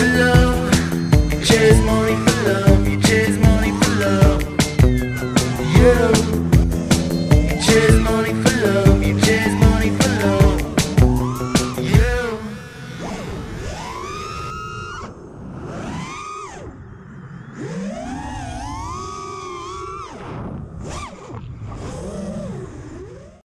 for love, chase money for love.